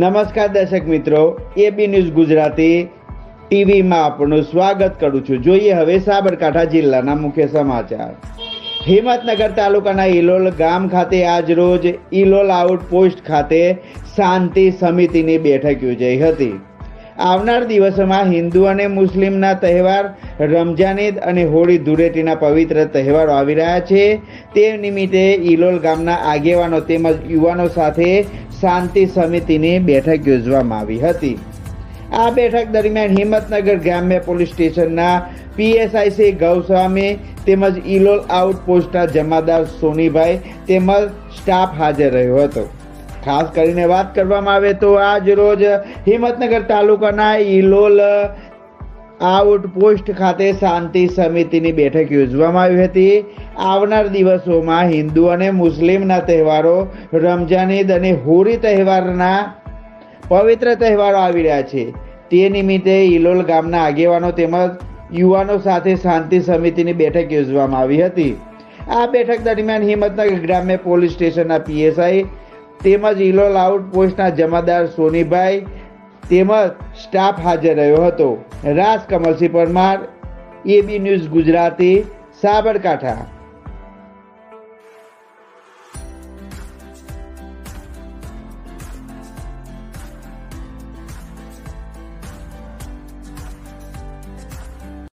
નમસ્કાર દર્શક મિત્રો એબી ન્યૂઝ ગુજરાતી ટીવીમાં આપનું સ્વાગત કરું છું. જોઈએ હવે સાબરકાંઠા જિલ્લાના મુખ્ય સમાચાર. હિંમતનગર તાલુકાના ઇલોલ ગામ ખાતે આજ રોજ ઇલોલ આઉટપોસ્ટ ખાતે શાંતિ સમિતિની બેઠક યોજાઈ હતી. આવનાર દિવસોમાં હિન્દુ અને મુસ્લિમના તહેવાર રમઝાન ઈદ અને હોળી ધૂળેટીના પવિત્ર તહેવારો આવી રહ્યા છે. તે નિમિત્તે ઇલોલ ગામના આગેવાનો તેમજ યુવાનો સાથે શાંતિ સમિતિની બેઠક યોજવામાં આવી હતી. આ બેઠક દરમિયાન હિંમતનગર ગ્રામ્ય પોલીસ સ્ટેશનના પીએસઆઈ શ્રી ગૌસ્વામી તેમજ ઇલોલ આઉટપોસ્ટના જમાદાર સોનીભાઈ તેમજ સ્ટાફ હાજર રહ્યો હતો. ખાસ કરીને વાત કરવામાં આવે તો આજ રોજ હિંમતનગર તાલુકાના ઇલોલ આઉટપોસ્ટ ખાતે શાંતિ સમિતિની બેઠક યોજવામાં આવી હતી. આવનાર દિવસોમાં હિન્દુ અને મુસ્લિમના તહેવારો, રમઝાન, ઈદ અને હોળી તહેવારના પવિત્ર તહેવારો આવી રહ્યા છે. તે નિમિત્તે ઇલોલ ગામના આગેવાનો તેમજ યુવાનો સાથે શાંતિ સમિતિની બેઠક યોજવામાં આવી હતી. આ બેઠક દરમિયાન હિંમતનગર ગ્રામ્ય પોલીસ સ્ટેશનના પીએસઆઈ તેમજ ઇલોલ આઉટપોસ્ટના જમાદાર સોનીભાઈ તેમજ સ્ટાફ હાજર રહ્યો હતો. Raj Kamalsinh Parmar AB News Gujarati Sabarkantha.